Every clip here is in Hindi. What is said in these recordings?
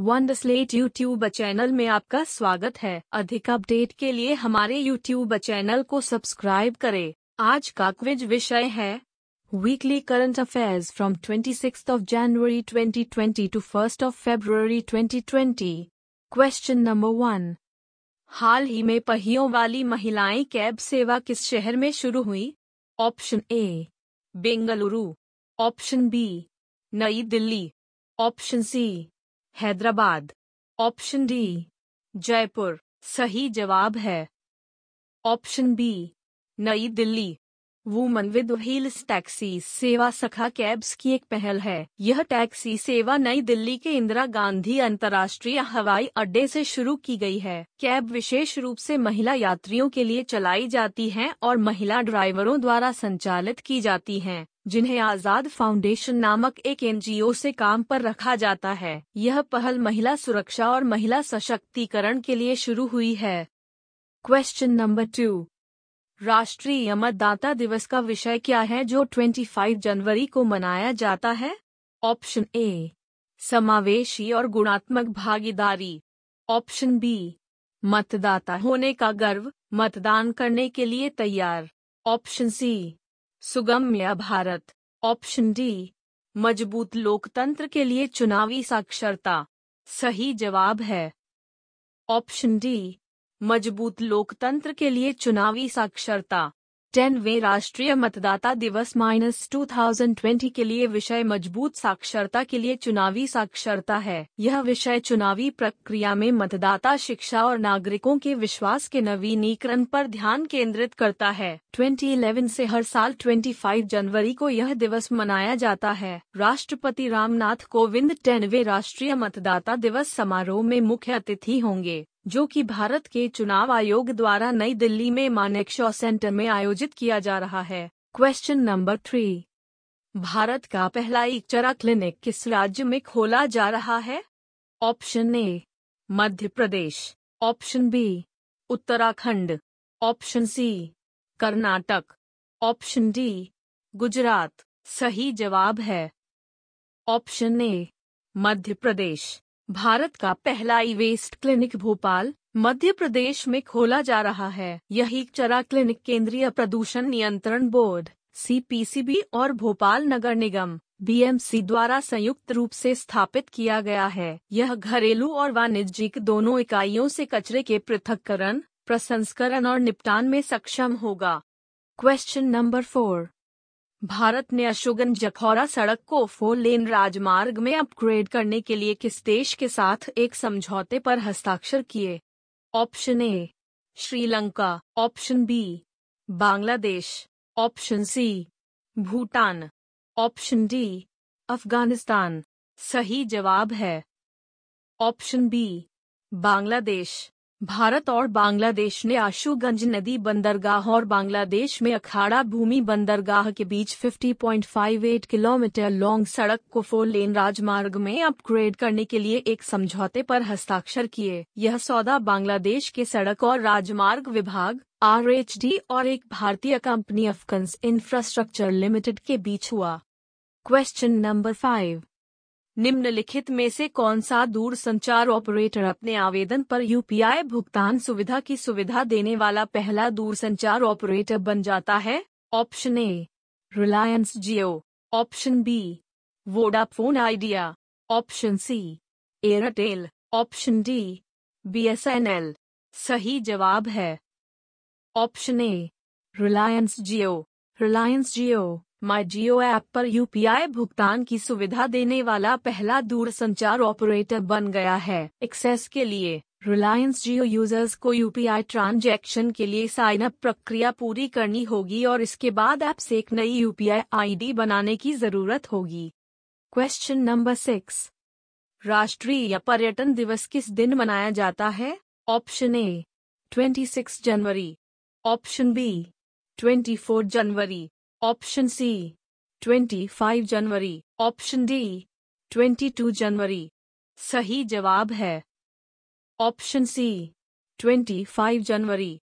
वंडरस्लेट यूट्यूब चैनल में आपका स्वागत है। अधिक अपडेट के लिए हमारे यूट्यूब चैनल को सब्सक्राइब करें। आज का क्विज विषय है weekly current affairs from 26th of January 2020 to 1st of February 2020 question number one हाल ही में पहियों वाली महिलाएँ कैब सेवा किस शहर में शुरू हुई? Option A Bengaluru. Option B New Delhi. Option C Hyderabad. Option D Jaipur. सही जवाब है। Option B New Delhi. Woman with wheels taxi सेवा सखा कैब्स की एक पहल है। यह टैक्सी सेवा नई दिल्ली के इंदिरा गांधी अंतर्राष्ट्रीय हवाई अड्डे से शुरू की गई है। कैब विशेष रूप से महिला यात्रियों के लिए चलाई जाती हैं और महिला ड्राइवरों द्वारा संचालित की जाती हैं, जिन्हें आज़ाद फाउंडेशन नामक एक एनजीओ से काम पर रखा जाता है। यह पहल महिला सुरक्षा और महिला सशक्तिकरण के लिए शुरू हुई है। क्वेश्चन नंबर टू राष्ट्रीय मतदाता दिवस का विषय क्या है जो 25 जनवरी को मनाया जाता है? ऑप्शन ए, समावेशी और गुणात्मक भागीदारी। ऑप्शन बी, मतदाता होने का गर्व, मतदान करने के लिए तैयार। Option C, Sugamya Bharat. Option D, मज़बूत लोकतंत्र के लिए चुनावी साक्षरता। सही जवाब है। ऑप्शन डी मज़बूत लोकतंत्र के लिए चुनावी साक्षरता। टेनवे राष्ट्रीय मतदाता दिवस माइनस टू के लिए विषय मज़बूत साक्षरता के लिए चुनावी साक्षरता है। यह विषय चुनावी प्रक्रिया में मतदाता, शिक्षा और नागरिकों के विश्वास के नवीनीकरण पर ध्यान केंद्रित करता है। 2011 से हर साल 25 जनवरी को यह दिवस मनाया जाता है। राष्ट्रपति रामनाथ कोविंद टेनवे राष्ट्रीय मतदाता दिवस समारोह में मुख्य अतिथि होंगे। जो कि भारत के चुनाव आयोग द्वारा नई दिल्ली में मानेकशॉ सेंटर में आयोजित किया जा रहा है। क्वेश्चन नंबर थ्री भारत का पहला इक्चरा क्लिनिक किस राज्य में खोला जा रहा है? Option A Madhya Pradesh. Option B Uttarakhand. Option C Karnataka. Option D Gujarat. सही जवाब है। ऑप्शन ए मध्य प्रदेश। भारत का पहला E waste clinic Bhopal, Madhya Pradesh में खोला जा रहा है। यही चरा क्लिनिक केंद्रीय प्रदूषण नियंत्रण बोर्ड सीपीसीबी और भोपाल नगर निगम बीएमसी द्वारा संयुक्त रूप से स्थापित किया गया है। यह घरेलू और वाणिज्यिक दोनों इकाइयों से कचरे के पृथककरण, प्रसंस्करण और निपटान में सक्षम होगा। क्वेश्चन नंबर फोर भारत ने अशोगन जखौरा सड़क को फोर लेन राजमार्ग में अपग्रेड करने के लिए किस देश के साथ एक समझौते पर हस्ताक्षर किए? Option A, Sri Lanka. Option B, Bangladesh. Option C, Bhutan. Option D, Afghanistan. सही जवाब है। Option B, Bangladesh. भारत और बांग्लादेश ने आशुगंज नदी बंदरगाह और बांग्लादेश में अखाड़ा भूमि बंदरगाह के बीच 50.58 किलोमीटर लॉन्ग सड़क को फोर लेन राजमार्ग में अपग्रेड करने के लिए एक समझौते पर हस्ताक्षर किए। यह सौदा बांग्लादेश के सड़क और राजमार्ग विभाग आरएचडी और एक भारतीय कंपनी अफकंस इंफ्रास्ट्रक्चर लिमिटेड के बीच हुआ। क्वेश्चन नंबर फाइव निम्नलिखित में से कौन सा दूर संचार ऑपरेटर अपने आवेदन पर यूपीआई भुगतान सुविधा की सुविधा देने वाला पहला दूर संचार ऑपरेटर बन जाता है? Option A, Reliance Jio. Option B, Vodafone Idea. Option C, Airtel. Option D, BSNL. सही जवाब है। Option A, Reliance Jio. Reliance Jio. My Jio app पर यूपीआई भुगतान की सुविधा देने वाला पहला दूरसंचार ऑपरेटर बन गया है। एक्सेस के लिए रिलायंस जियो यूज़र्स को यूपीआई ट्रांजैक्शन के लिए साइन अप प्रक्रिया पूरी करनी होगी और इसके बाद ऐप से एक नई यूपीआई आईडी बनाने की ज़रूरत होगी। क्वेश्चन नंबर सिक्स राष्ट्रीय पर्यटन दिवस किस दिन मनाया जाता है? ऑप्शन ए 26 जनवरी ऑप्शन बी 24 जनवरी ऑप्शन सी 25 जनवरी, ऑप्शन डी 22 जनवरी। सही जवाब है। ऑप्शन सी 25 जनवरी।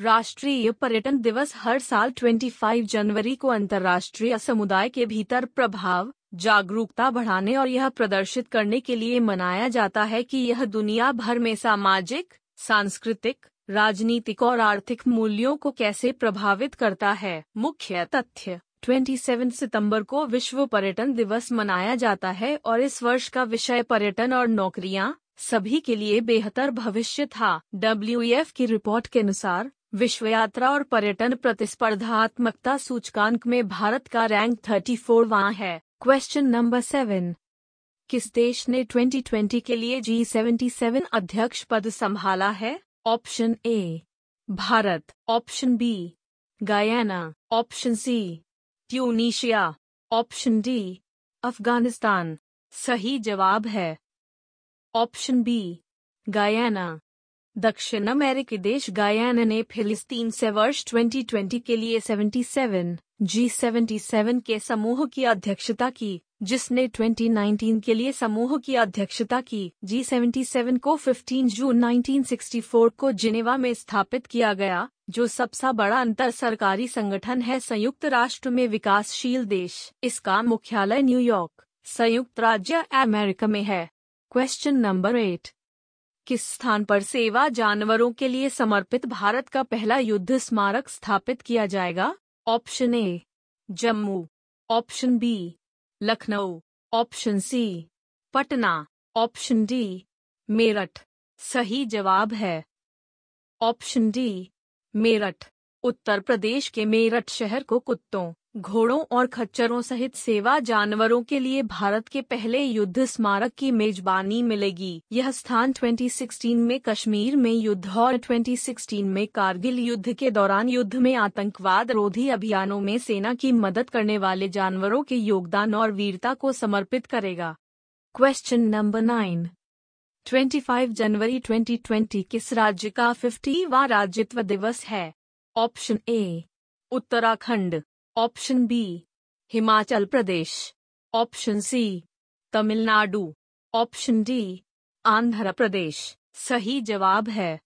राष्ट्रीय पर्यटन दिवस हर साल 25 जनवरी को अंतर्राष्ट्रीय समुदाय के भीतर प्रभाव, जागरूकता बढ़ाने और यह प्रदर्शित करने के लिए मनाया जाता है कि यह दुनिया भर में सामाजिक, सांस्कृतिक राजनीतिक और आर्थिक मूल्यों को कैसे प्रभावित करता है? मुख्य तथ्य 27 सितंबर को विश्व पर्यटन दिवस मनाया जाता है और इस वर्ष का विषय पर्यटन और नौकरियाँ, सभी के लिए बेहतर भविष्य था। डब्ल्यू की रिपोर्ट के अनुसार विश्व यात्रा और पर्यटन प्रतिस्पर्धात्मकता सूचकांक में भारत का रैंक 34 वहाँ है। क्वेश्चन नंबर सेवन किस देश ने 2020 के लिए जी सेवेंटी अध्यक्ष पद संभाला है? Option A, Bharat, option B, Guyana, option C, Tunisia, option D, Afghanistan. सही जवाब है। Option B, Guyana. दक्षिण अमेरिकी देश गायाना ने फिलिस्तीन से वर्ष 2020 के लिए 77 जी 77 के समूह की अध्यक्षता की। जिसने 2019 के लिए समूह की अध्यक्षता की। जी 77 को 15 जून 1964 को जिनेवा में स्थापित किया गया, जो सबसे बड़ा अंतर सरकारी संगठन है, संयुक्त राष्ट्र में विकासशील देश। इसका मुख्यालय न्यूयॉर्क संयुक्त राज्य अमेरिका में है। क्वेश्चन नंबर एट किस स्थान पर सेवा जानवरों के लिए समर्पित भारत का पहला युद्ध स्मारक स्थापित किया जाएगा? Option A Jammu. Option B Lucknow option C Patna option D Meerut. सही जवाब है। ऑप्शन डी मेरठ, उत्तर प्रदेश के मेरठ शहर को कुत्तों। घोड़ों और खच्चरों सहित सेवा जानवरों के लिए भारत के पहले युद्ध स्मारक की मेजबानी मिलेगी। यह स्थान 2016 में कश्मीर में युद्ध और 2016 में कारगिल युद्ध के दौरान युद्ध में आतंकवाद रोधी अभियानों में सेना की मदद करने वाले जानवरों के योगदान और वीरता को समर्पित करेगा। क्वेश्चन नंबर नाइन 25 जनवरी 2020 किस राज्य का फिफ्टीवा राज्यत्व दिवस है? Option A Uttarakhand. Option B Himachal Pradesh option C Tamil Nadu option D Andhra Pradesh सही जवाब है।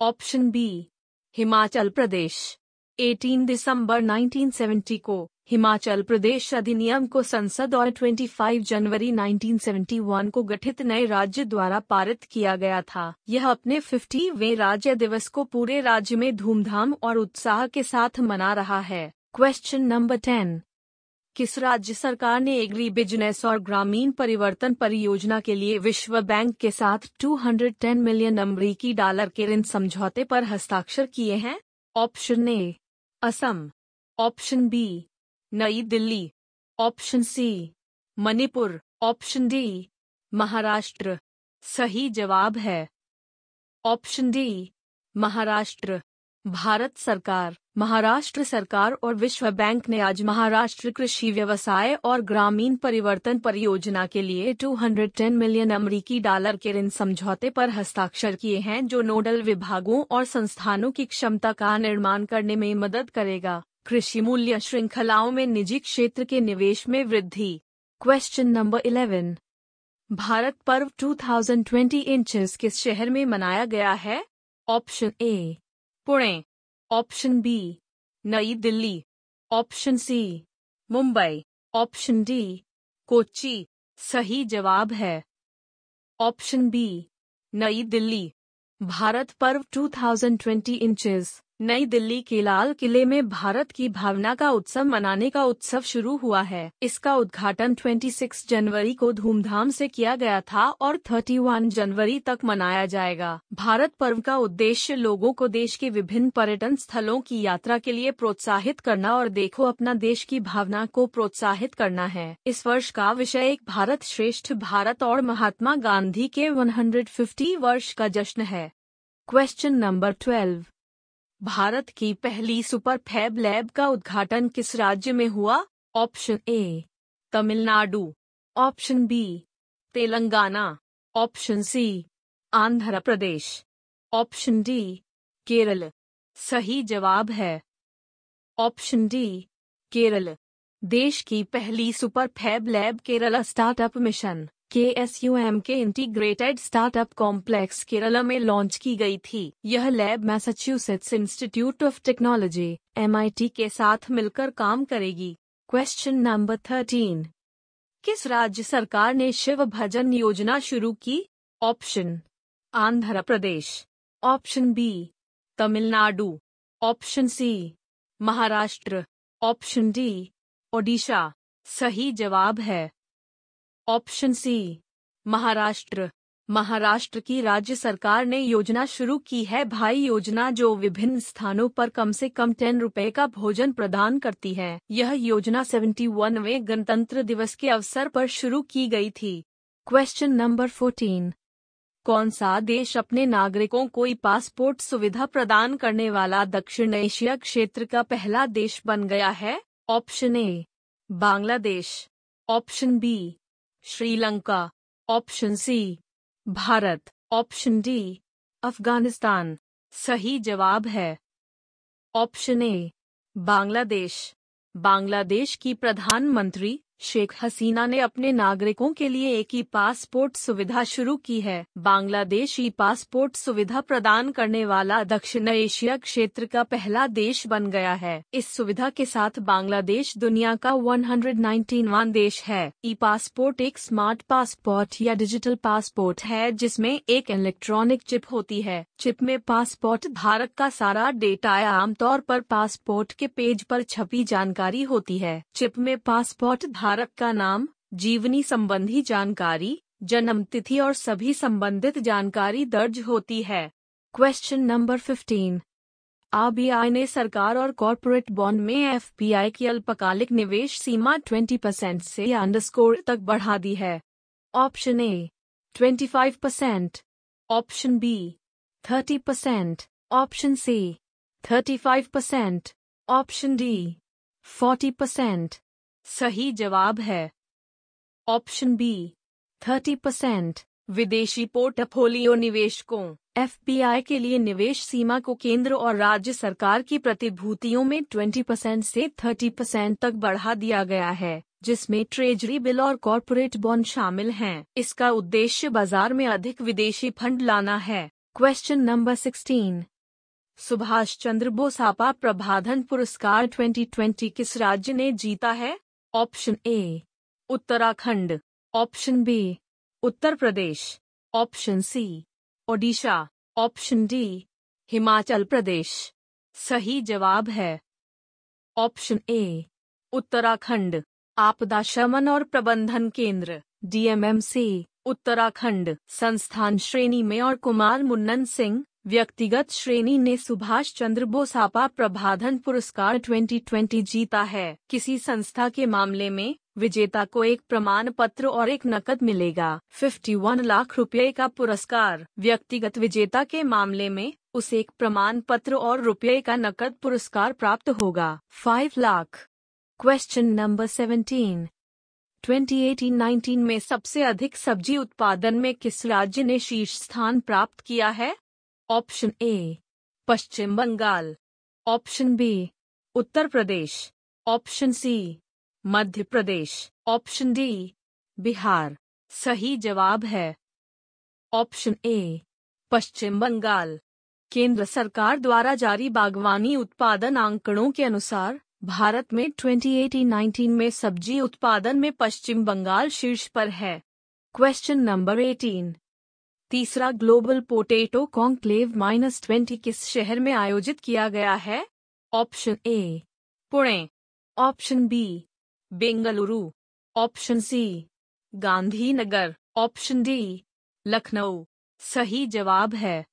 ऑप्शन बी हिमाचल प्रदेश 18 दिसंबर 1970 को हिमाचल प्रदेश अधिनियम को संसद और 25 जनवरी 1971 को गठित नए राज्य द्वारा पारित किया गया था। यह अपने 50वें राज्य दिवस को पूरे राज्य में धूमधाम और उत्साह के साथ मना रहा है। क्वेश्चन नंबर टेन किस राज्य सरकार ने एग्री बिज़नेस और ग्रामीण परिवर्तन परियोजना के लिए विश्व बैंक के साथ 210 मिलियन अमरीकी डॉलर के ऋण समझौते पर हस्ताक्षर किए हैं? Option A Assam. Option B नई Delhi. Option C Manipur. Option D Maharashtra. सही जवाब है. Option D Maharashtra. भारत सरकार. महाराष्ट्र सरकार और विश्व बैंक ने आज महाराष्ट्र कृषि व्यवसाय और ग्रामीण परिवर्तन परियोजना के लिए 210 मिलियन अमरीकी डॉलर के ऋण समझौते पर हस्ताक्षर किए हैं, जो नोडल विभागों और संस्थानों की क्षमता का निर्माण करने में मदद करेगा। कृषि मूल्य श्रृंखलाओं में निजी क्षेत्र के निवेश में वृद्धि। क्वेश्चन नंबर इलेवन भारत पर्व 2020 इंचेस किस शहर में मनाया गया है? Option A Pune. Option B नई Delhi. Option C Mumbai. Option D Kochi सही जवाब है. ऑप्शन बी नई दिल्ली. भारत पर्व 2020 इंचेस नई दिल्ली के लाल किले में भारत की भावना का उत्सव मनाने का उत्सव शुरू हुआ है। इसका उद्घाटन 26 जनवरी को धूमधाम से किया गया था और 31 जनवरी तक मनाया जाएगा। भारत पर्व का उद्देश्य लोगों को देश के विभिन्न पर्यटन स्थलों की यात्रा के लिए प्रोत्साहित करना और देखो अपना देश की भावना को प्रोत्साहित करना है। इस वर्ष का विषय एक भारत श्रेष्ठ भारत और महात्मा गांधी के वन वर्ष का जश्न है। क्वेश्चन नंबर ट्वेल्व भारत की पहली सुपर फैब लैब का उद्घाटन किस राज्य में हुआ? Option A, Tamil Nadu. Option B, Telangana. Option C, Andhra Pradesh. Option D, Kerala. सही जवाब है। Option D, Kerala. देश की पहली super fab lab Kerala startup mission. K S U M के इंटीग्रेटेड स्टार्टअप कॉम्प्लेक्स केरला में लॉन्च की गई थी। यह lab Massachusetts Institute of Technology MIT के साथ मिलकर काम करेगी। क्वेश्चन नंबर थर्टीन किस राज्य सरकार ने शिव भजन योजना शुरू की? Option Andhra Pradesh. Option B Tamil Nadu. Option C Maharashtra. Option D Odisha. सही जवाब है। Option C, Maharashtra. महाराष्ट्र की राज्य सरकार ने योजना शुरू की है। भाई योजना जो विभिन्न स्थानों पर कम से कम टेन रुपए का भोजन प्रदान करती है। यह योजना सेवेंटी वे गणतंत्र दिवस के अवसर पर शुरू की गई थी। क्वेश्चन नंबर फोर्टीन कौन सा देश अपने नागरिकों को ई पासपोर्ट सुविधा प्रदान करने वाला दक्षिण एशिया क्षेत्र का पहला देश बन गया है? Option A Bangladesh. Option B Sri Lanka, option C, Bharat, option D, Afghanistan. सही जवाब है। Option A, Bangladesh. बांग्लादेश की प्रधानमंत्री शेख हसीना ने अपने नागरिकों के लिए एक ई पासपोर्ट सुविधा शुरू की है। बांग्लादेश ई पासपोर्ट सुविधा प्रदान करने वाला दक्षिण एशिया क्षेत्र का पहला देश बन गया है। इस सुविधा के साथ बांग्लादेश दुनिया का 119वां देश है। ई पासपोर्ट एक स्मार्ट पासपोर्ट या डिजिटल पासपोर्ट है, जिसमें एक इलेक्ट्रॉनिक चिप होती है। चिप में पासपोर्ट धारक का सारा डेटा आमतौर पर पासपोर्ट के पेज पर छपी जानकारी होती है। चिप में पासपोर्ट धारक का नाम, जीवनी संबंधी जानकारी जन्म तिथि और सभी संबंधित जानकारी दर्ज होती है। क्वेश्चन नंबर फिफ्टीन आरबीआई ने सरकार और कॉरपोरेट बॉन्ड में एफपीआई की अल्पकालिक निवेश सीमा 20 परसेंट से अंडरस्कोर तक बढ़ा दी है। Option A 25 percent option B 30 percent option C 35 percent option D 40 percent सही जवाब है। ऑप्शन बी 30 परसेंट विदेशी पोर्टफोलियो निवेशकों एफ़ के लिए निवेश सीमा को केंद्र और राज्य सरकार की प्रतिभूतियों में 20 परसेंट से 30 परसेंट तक बढ़ा दिया गया है, जिसमें ट्रेजरी बिल और कॉरपोरेट बॉन्ड शामिल हैं। इसका उद्देश्य बाज़ार में अधिक विदेशी फंड लाना है। क्वेश्चन नंबर 16 सुभाष चंद्र बोस आपा प्रभाधन पुरस्कार 2020 किस राज्य ने जीता है? Option A, Uttarakhand, option B, Uttar Pradesh, option C, Odisha, option D, Himachal Pradesh. सही जवाब है। ऑप्शन ए, उत्तराखंड, आपदा शमन और प्रबंधन केंद्र, डीएमएमसी, उत्तराखंड, संस्थान श्रेणी में और कुमार मुन्नन सिंह व्यक्तिगत श्रेणी ने सुभाष चंद्र बोस आपा प्रभाधन पुरस्कार 2020 जीता है। किसी संस्था के मामले में, विजेता को एक प्रमाण पत्र और एक नकद मिलेगा। 51 लाख रुपए का पुरस्कार। व्यक्तिगत विजेता के मामले में, उसे एक प्रमाण पत्र और रुपये का नकद पुरस्कार प्राप्त होगा। 5 लाख। क्वेश्चन नंबर 17 2018-19 में सबसे अधिक सब्ज़ी उत्पादन में किस राज्य ने शीर्ष स्थान प्राप्त किया है? Option A, Paschim Bengal. Option B, Uttar Pradesh. Option C, Madhya Pradesh. Option D, Bihar. सही जवाब है। Option A, Paschim Bengal. केंद्र सरकार द्वारा जारी बागवानी उत्पादन आंकड़ों के अनुसार, भारत में 2018-19 में सब्ज़ी उत्पादन में पश्चिम बंगाल शीर्ष पर है। क्वेश्चन नंबर 18 तीसरा global potato conclave minus twenty किस शहर में आयोजित किया गया है? Option A, Pune. Option B, Bengaluru. Option C, Gandhinagar. Option D, Lucknow. सही जवाब है।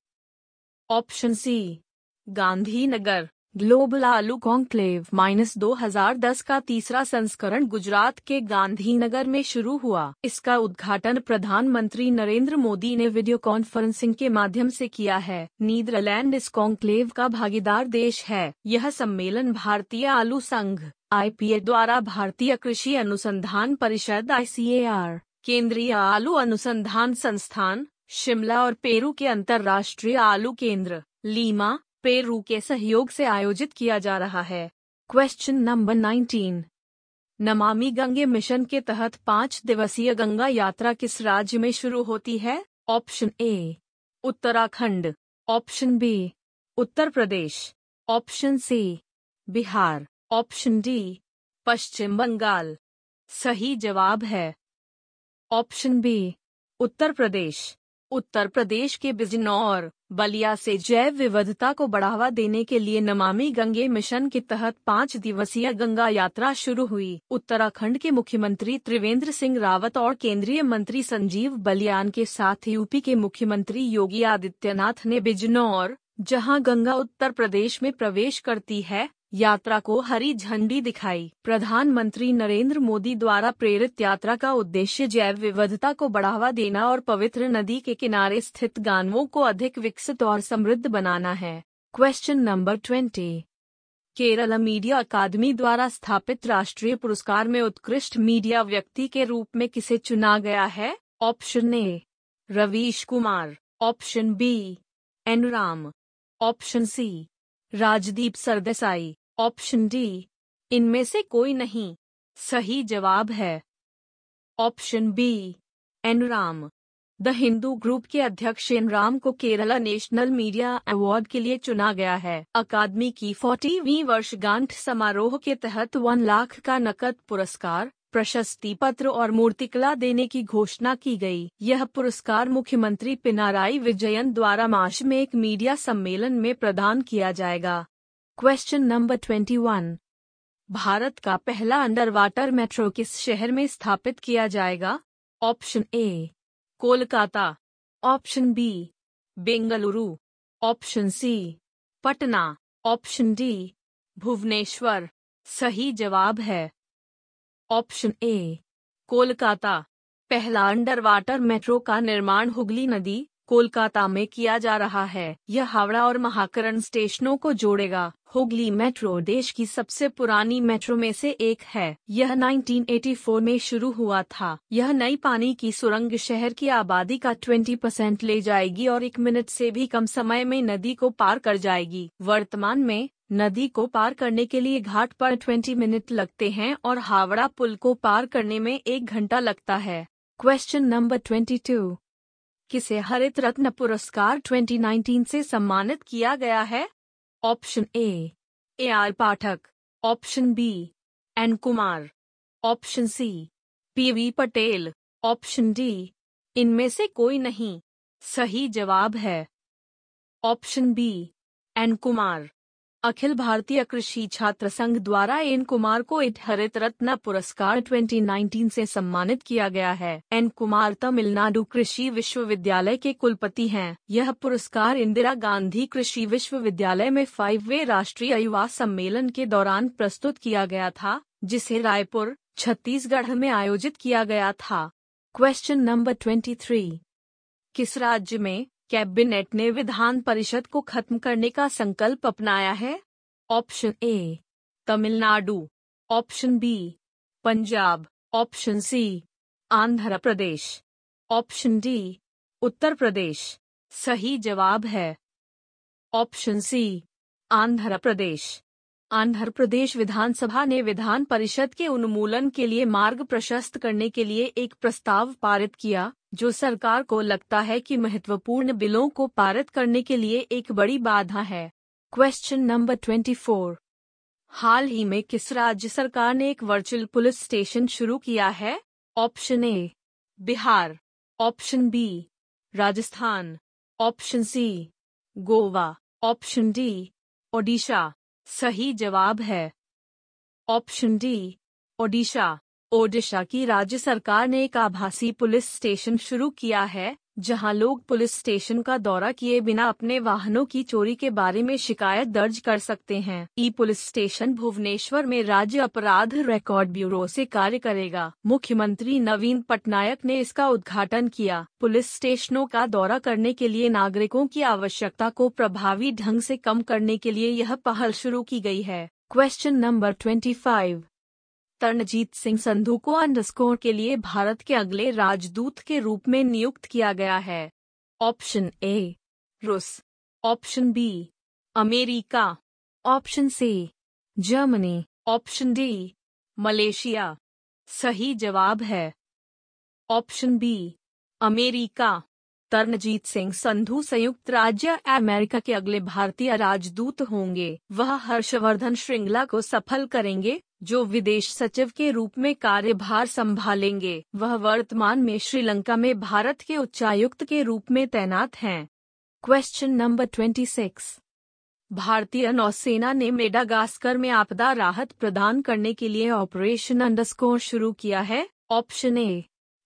Option C, Gandhinagar. ग्लोबल आलू कॉन्क्लेव माइनस दो हज़ार दस का तीसरा संस्करण गुजरात के गांधीनगर में शुरू हुआ। इसका उद्घाटन प्रधानमंत्री नरेंद्र मोदी ने वीडियो कॉन्फ्रेंसिंग के माध्यम से किया है। नीदरलैंड इस कॉन्क्लेव का भागीदार देश है। यह सम्मेलन भारतीय आलू संघ आई द्वारा भारतीय कृषि अनुसंधान परिषद, आईसीएआर, केंद्रीय आलू अनुसंधान संस्थान, शिमला और पेरू के अंतर्राष्ट्रीय आलू केंद्र, लीमा पेरू के सहयोग से आयोजित किया जा रहा है। Question number 19 Namami Gange mission के तहत पाँच दिवसीय गंगा यात्रा किस राज्य में शुरू होती है? Option A Uttarakhand. Option B Uttar Pradesh. Option C Bihar. Option D Paschim Bengal. सही जवाब है। ऑप्शन बी उत्तर प्रदेश. उत्तर प्रदेश के बिजनौर, बलिया से जैव विविधता को बढ़ावा देने के लिए नमामि गंगे मिशन के तहत पाँच दिवसीय गंगा यात्रा शुरू हुई। उत्तराखंड के मुख्यमंत्री त्रिवेंद्र सिंह रावत और केंद्रीय मंत्री संजीव बलियान के साथ यूपी के मुख्यमंत्री योगी आदित्यनाथ ने बिजनौर, जहाँ गंगा उत्तर प्रदेश में प्रवेश करती है यात्रा को हरी झंडी दिखाई। प्रधानमंत्री नरेंद्र मोदी द्वारा प्रेरित यात्रा का उद्देश्य जैव विविधता को बढ़ावा देना और पवित्र नदी के किनारे स्थित गाँवों को अधिक विकसित और समृद्ध बनाना है। Question number twenty Kerala media अकादमी द्वारा स्थापित राष्ट्रीय पुरस्कार में उत्कृष्ट मीडिया व्यक्ति के रूप में किसे चुना गया है? Option A Ravish Kumar. Option B N Ram. Option C Rajdeep Sardesai. Option D, इनमें से कोई नहीं। सही जवाब है। Option B N Ram the Hindu group के अध्यक्ष एन राम को केरला नेशनल मीडिया अवार्ड के लिए चुना गया है। अकादमी की फोर्टीवीं वर्षगांठ समारोह के तहत वन लाख का नकद पुरस्कार, प्रशस्ति पत्र और मूर्तिकला देने की घोषणा की गई। यह पुरस्कार मुख्यमंत्री पिनाराई विजयन द्वारा मार्च में एक मीडिया सम्मेलन में प्रदान किया जाएगा। Question number twenty one Bharat का पहला अंडर वाटर मेट्रो किस शहर में स्थापित किया जाएगा? Option A Kolkata. Option B Bengaluru. Option C Patna. Option D Bhubaneswar. सही जवाब है। Option A Kolkata. पहला अंडर वाटर मेट्रो का निर्माण हुगली नदी कोलकाता में किया जा रहा है। यह हावड़ा और महाकरण स्टेशनों को जोड़ेगा। हुगली मेट्रो देश की सबसे पुरानी मेट्रो में से एक है। यह 1984 में शुरू हुआ था। यह नई पानी की सुरंग शहर की आबादी का 20 परसेंट ले जाएगी और एक मिनट से भी कम समय में नदी को पार कर जाएगी। वर्तमान में नदी को पार करने के लिए घाट पर 20 मिनट लगते हैं और हावड़ा पुल को पार करने में एक घंटा लगता है। क्वेश्चन नंबर 22 किसे हरित रत्न पुरस्कार 2019 से सम्मानित किया गया है? Option A A R Pathak. Option B, N Kumar. Option C, P V Patel. Option D, इनमें से कोई नहीं। सही जवाब है। Option B, N Kumar. अखिल भारतीय कृषि छात्र संघ द्वारा एन कुमार को इट हरित रत्न पुरस्कार 2019 से सम्मानित किया गया है। एन कुमार तमिलनाडु कृषि विश्वविद्यालय के कुलपति हैं। यह पुरस्कार इंदिरा गांधी कृषि विश्वविद्यालय में फाइव वे राष्ट्रीय युवा सम्मेलन के दौरान प्रस्तुत किया गया था, जिसे रायपुर, छत्तीसगढ़ में आयोजित किया गया था। क्वेश्चन नंबर ट्वेंटी किस राज्य में कैबिनेट ने विधान परिषद को खत्म करने का संकल्प अपनाया है? Option A, Tamil Nadu. Option B, Punjab. Option C, Andhra Pradesh. Option D, Uttar Pradesh. सही जवाब है। Option C, Andhra Pradesh. Andhra Pradesh विधानसभा ने विधान परिषद के उन्मूलन के लिए मार्ग प्रशस्त करने के लिए एक प्रस्ताव पारित किया। जो सरकार को लगता है कि महत्वपूर्ण बिलों को पारित करने के लिए एक बड़ी बाधा है। क्वेश्चन नंबर ट्वेंटी फोर हाल ही में किस राज्य सरकार ने एक वर्चुअल पुलिस स्टेशन शुरू किया है? Option A Bihar. Option B Rajasthan. Option C Goa. Option D Odisha. सही जवाब है। Option D Odisha. ओडिशा की राज्य सरकार ने एक आभासी पुलिस स्टेशन शुरू किया है, जहाँ लोग पुलिस स्टेशन का दौरा किए बिना अपने वाहनों की चोरी के बारे में शिकायत दर्ज कर सकते हैं। ई पुलिस स्टेशन भुवनेश्वर में राज्य अपराध रिकॉर्ड ब्यूरो से कार्य करेगा। मुख्यमंत्री नवीन पटनायक ने इसका उद्घाटन किया। पुलिस स्टेशनों का दौरा करने के लिए नागरिकों की आवश्यकता को प्रभावी ढंग से कम करने के लिए यह पहल शुरू की गई है। Question number twenty five. Taranjit Singh Sandhu को अंडरस्कोर के लिए भारत के अगले राजदूत के रूप में नियुक्त किया गया है। ऑप्शन ए रूस। Option B America. Option C Germany. Option D Malaysia. सही जवाब है। Option B America. Taranjit Singh Sandhu संयुक्त राज्य अमेरिका के अगले भारतीय राजदूत होंगे। वह हर्षवर्धन श्रृंगला को सफल करेंगे, जो विदेश सचिव के रूप में कार्यभार संभालेंगे। वह वर्तमान में श्रीलंका में भारत के उच्चायुक्त के रूप में तैनात हैं। क्वेश्चन नंबर ट्वेंटी सिक्स भारतीय नौसेना ने मेडागास्कर में आपदा राहत प्रदान करने के लिए ऑपरेशन अंडरस्कोर शुरू किया है, option A,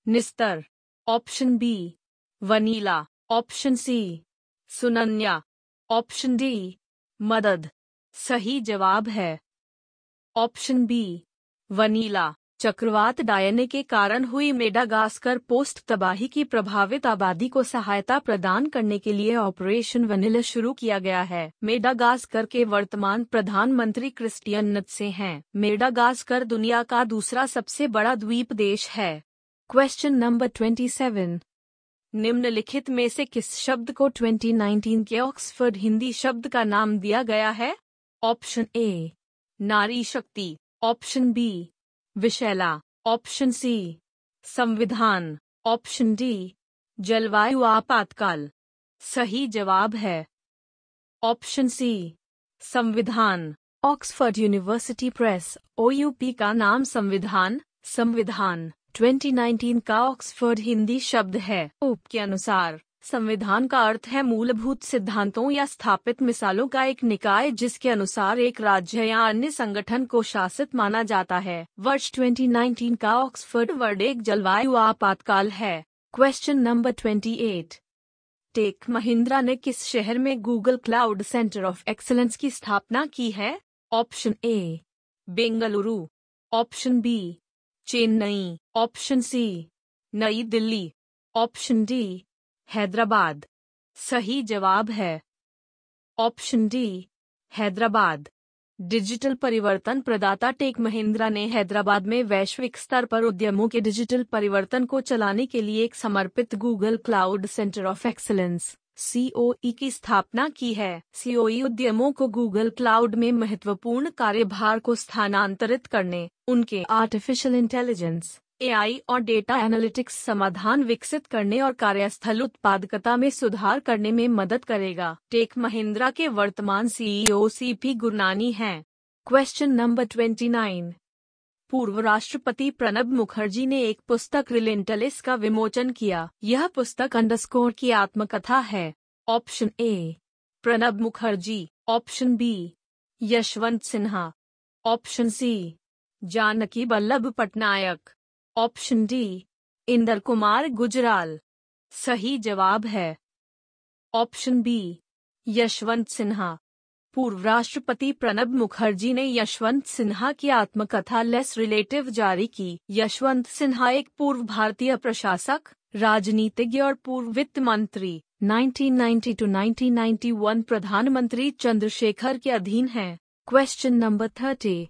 निस्तर, option B vanilla option C सुनन्या option D मदद सही जवाब है ऑप्शन बी वनीला चक्रवात डायने के कारण हुई मेडागास्कर पोस्ट तबाही की प्रभावित आबादी को सहायता प्रदान करने के लिए ऑपरेशन वनिला शुरू किया गया है। मेडागास्कर के वर्तमान प्रधानमंत्री क्रिस्टियन नत्से हैं। मेडागास्कर दुनिया का दूसरा सबसे बड़ा द्वीप देश है। क्वेश्चन नंबर ट्वेंटी सेवन निम्नलिखित में से किस शब्द को 2019 के ऑक्सफोर्ड हिंदी शब्द का नाम दिया गया है? ऑप्शन ए, नारी शक्ति। ऑप्शन बी विशैला ऑप्शन सी, संविधान। ऑप्शन डी, जलवायु आपातकाल। सही जवाब है। ऑप्शन सी, संविधान। ऑक्सफोर्ड यूनिवर्सिटी प्रेस ओयूपी का नाम संविधान। संविधान। 2019 का ऑक्सफोर्ड हिंदी शब्द है। ओप के अनुसार, संविधान का अर्थ है मूलभूत सिद्धांतों या स्थापित मिसालों का एक निकाय जिसके अनुसार एक राज्य या अन्य संगठन को शासित माना जाता है। वर्ष 2019 का ऑक्सफोर्ड वर्ड एक जलवायु आपातकाल है। क्वेश्चन नंबर 28 टेक महिंद्रा ने किस शहर में Google cloud center of excellence की स्थापना की है? Option A, Bengaluru. Option B Chennai, option C, नई दिल्ली, ऑप्शन डी, हैदराबाद। सही जवाब है। Option D, Hyderabad. डिजिटल परिवर्तन प्रदाता टेक महिंद्रा ने हैदराबाद में वैश्विक स्तर पर उद्यमों के डिजिटल परिवर्तन को चलाने के लिए एक समर्पित Google cloud center of excellence COE की स्थापना की है। सीओई उद्यमों को गूगल क्लाउड में महत्वपूर्ण कार्यभार को स्थानांतरित करने, उनके आर्टिफिशियल इंटेलिजेंस एआई और डेटा एनालिटिक्स समाधान विकसित करने और कार्यस्थल उत्पादकता में सुधार करने में मदद करेगा। टेक महिंद्रा के वर्तमान सीईओ सीपी गुरनानी हैं। क्वेश्चन नंबर ट्वेंटी नाइन पूर्व राष्ट्रपति प्रणब मुखर्जी ने एक पुस्तक रिलेंटलिस का विमोचन किया। यह पुस्तक अंडरस्कोर की आत्मकथा है। Option A, Pranab Mukherjee. Option B, Yashwant Sinha. Option C, Janaki Ballabh Patnaik. Option D, Inder Kumar Gujral. सही जवाब है। Option B, Yashwant Sinha. पूर्व राष्ट्रपति प्रणब मुखर्जी ने यशवंत सिन्हा की आत्मकथा लेस रिलेटिव जारी की। यशवंत सिन्हा एक पूर्व भारतीय प्रशासक, राजनीतिज्ञ और पूर्व वित्त मंत्री 1990 टू 1991 प्रधानमंत्री चंद्रशेखर के अधीन हैं। क्वेश्चन नंबर थर्टी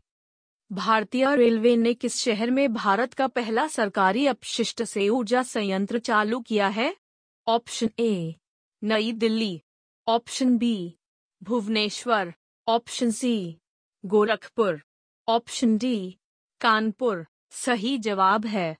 भारतीय रेलवे ने किस शहर में भारत का पहला सरकारी अपशिष्ट से ऊर्जा संयंत्र चालू किया है? ऑप्शन ए नई Delhi. Option B Bhubaneswar option C Gorakhpur option D Kanpur सही जवाब है।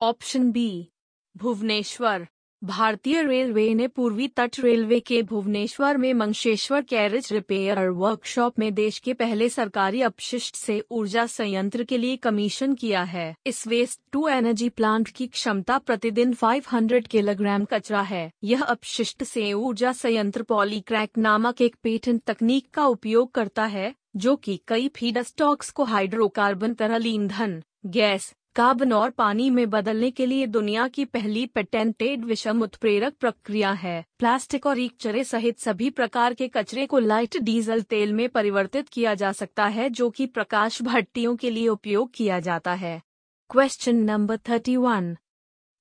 ऑप्शन बी भुवनेश्वर भारतीय रेलवे ने पूर्वी तट रेलवे के भुवनेश्वर में मंशेश्वर कैरेज रिपेयर वर्कशॉप में देश के पहले सरकारी अपशिष्ट से ऊर्जा संयंत्र के लिए कमीशन किया है। इस वेस्ट टू एनर्जी प्लांट की क्षमता प्रतिदिन 500 किलोग्राम कचरा है। यह अपशिष्ट से ऊर्जा संयंत्र पॉलीक्रैक नामक एक पेटेंट तकनीक का उपयोग करता है, जो कि कई फ़ीड स्टॉक्स को हाइड्रोकार्बन तरल ईंधन, गैस कार्बन और पानी में बदलने के लिए दुनिया की पहली पेटेंटेड विषम उत्प्रेरक प्रक्रिया है। प्लास्टिक और ईकचरे सहित सभी प्रकार के कचरे को लाइट डीजल तेल में परिवर्तित किया जा सकता है, जो कि प्रकाश भट्टियों के लिए उपयोग किया जाता है। Question number thirty one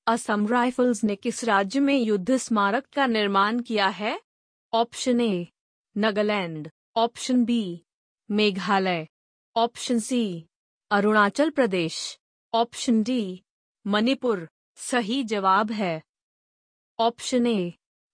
Assam rifles ने किस राज्य में युद्ध स्मारक का निर्माण किया है? Option A Nagaland option B Meghalaya option C Arunachal Pradesh option D, Manipur. सही जवाब है। Option A,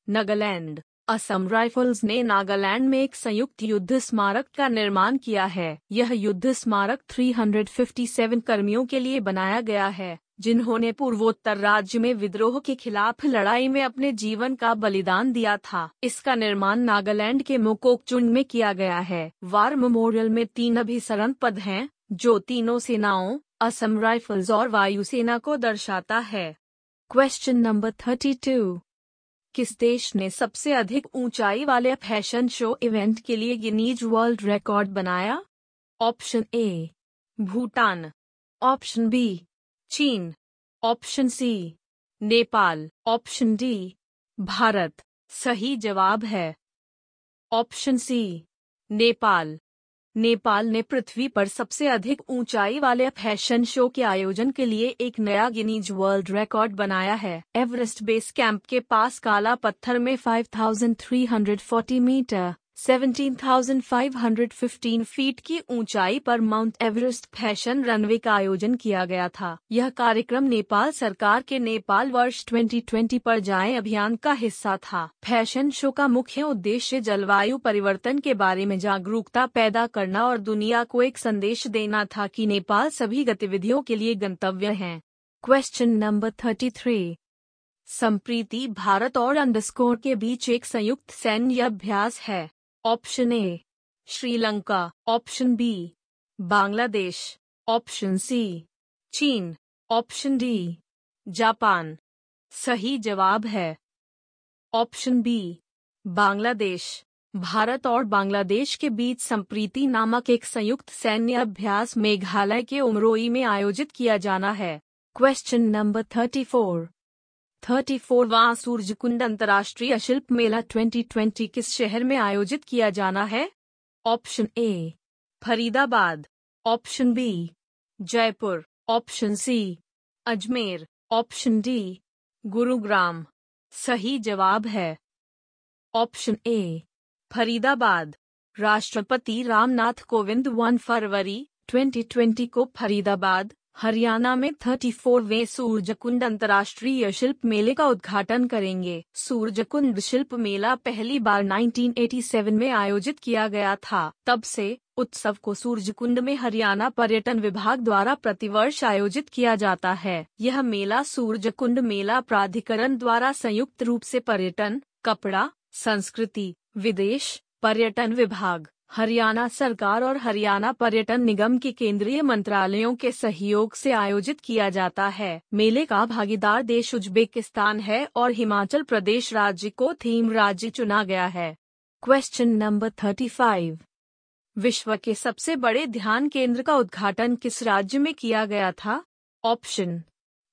Nagaland. Assam rifles ने नागालैंड में एक संयुक्त युद्ध स्मारक का निर्माण किया है। यह युद्ध स्मारक 357 कर्मियों के लिए बनाया गया है, जिन्होंने पूर्वोत्तर राज्य में विद्रोह के खिलाफ लड़ाई में अपने जीवन का बलिदान दिया था। इसका निर्माण नागालैंड के मोकोकचुंड में किया गया है। वार मेमोरियल में तीन अभिसरण पद हैं, जो तीनों सेनाओं असम राइफल्स और वायुसेना को दर्शाता है। क्वेश्चन नंबर थर्टी टू किस देश ने सबसे अधिक ऊंचाई वाले फ़ैशन शो इवेंट के लिए गिनीज वर्ल्ड रिकॉर्ड बनाया? Option A Bhutan. Option B चीन। Option C Nepal. Option D Bharat. सही जवाब है। Option C Nepal. नेपाल ने पृथ्वी पर सबसे अधिक ऊंचाई वाले फ़ैशन शो के आयोजन के लिए एक नया गिनीज वर्ल्ड रिकॉर्ड बनाया है। एवरेस्ट बेस कैंप के पास काला पत्थर में 5,340 मीटर 17,515 फीट की ऊंचाई पर माउंट एवरेस्ट फ़ैशन रनवे का आयोजन किया गया था। यह कार्यक्रम नेपाल सरकार के नेपाल वर्ष 2020 पर जाए अभियान का हिस्सा था। फ़ैशन शो का मुख्य उद्देश्य जलवायु परिवर्तन के बारे में जागरूकता पैदा करना और दुनिया को एक संदेश देना था कि नेपाल सभी गतिविधियों के लिए गंतव्य है। Question number thirty three Sampriti Bharat और अंडरस्कोर के बीच एक संयुक्त सैन्य अभ्यास है। Option A, Sri Lanka, option B, Bangladesh, option C, चीन, ऑप्शन डी, जापान। सही जवाब है। Option B, Bangladesh. भारत और बांग्लादेश के बीच संप्रीति नामक एक संयुक्त सैन्य अभ्यास मेघालय के उमरोई में आयोजित किया जाना है। Question number thirty four thirty फोरवा Surajkund अंतर्राष्ट्रीय शिल्प मेला 2020 किस शहर में आयोजित किया जाना है? Option A, Faridabad. Option B, Jaipur. Option C, Ajmer. Option D, Gurugram. सही जवाब है। Option A, Faridabad. राष्ट्रपति रामनाथ कोविंद 1 फरवरी 2020 को फरीदाबाद हरियाणा में 34वें सूरजकुंड अंतर्राष्ट्रीय शिल्प मेले का उद्घाटन करेंगे। सूरजकुंड शिल्प मेला पहली बार 1987 में आयोजित किया गया था। तब से उत्सव को सूरजकुंड में हरियाणा पर्यटन विभाग द्वारा प्रतिवर्ष आयोजित किया जाता है। यह मेला सूरजकुंड मेला प्राधिकरण द्वारा संयुक्त रूप से पर्यटन, कपड़ा, संस्कृति, विदेश, पर्यटन विभाग हरियाणा सरकार और हरियाणा पर्यटन निगम के केंद्रीय मंत्रालयों के सहयोग से आयोजित किया जाता है। मेले का भागीदार देश उज्बेकिस्तान है और हिमाचल प्रदेश राज्य को थीम राज्य चुना गया है। क्वेश्चन नंबर थर्टी फाइव विश्व के सबसे बड़े ध्यान केंद्र का उद्घाटन किस राज्य में किया गया था? Option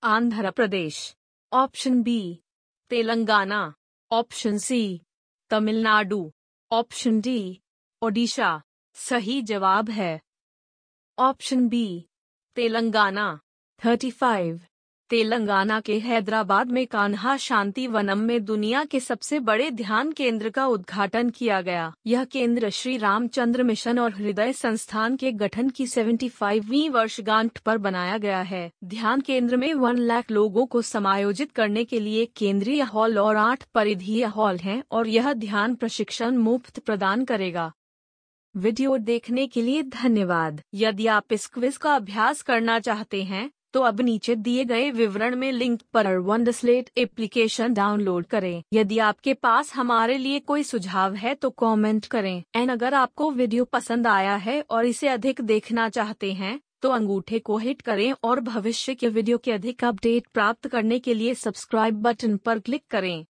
Andhra Pradesh. Option B Telangana. Option C Tamil Nadu. Option D Odisha. सही जवाब है। Option B, Telangana. Thirty five, Telangana के हैदराबाद में कान्हा शांति वनम में दुनिया के सबसे बड़े ध्यान केंद्र का उद्घाटन किया गया। यह केंद्र श्री रामचंद्र मिशन और हृदय संस्थान के गठन की 75वीं वर्षगांठ पर बनाया गया है। ध्यान केंद्र में वन लाख लोगों को समायोजित करने के लिए केंद्रीय हॉल और आठ परिधीय हॉल हैं और यह ध्यान प्रशिक्षण मुफ़्त प्रदान करेगा। वीडियो देखने के लिए धन्यवाद। यदि आप इस क्विज का अभ्यास करना चाहते हैं तो अब नीचे दिए गए विवरण में लिंक पर वंडरस्लेट एप्लीकेशन डाउनलोड करें। यदि आपके पास हमारे लिए कोई सुझाव है तो कमेंट करें। एंड अगर आपको वीडियो पसंद आया है और इसे अधिक देखना चाहते हैं तो अंगूठे को हिट करें और भविष्य के वीडियो के अधिक अपडेट प्राप्त करने के लिए सब्सक्राइब बटन पर क्लिक करें।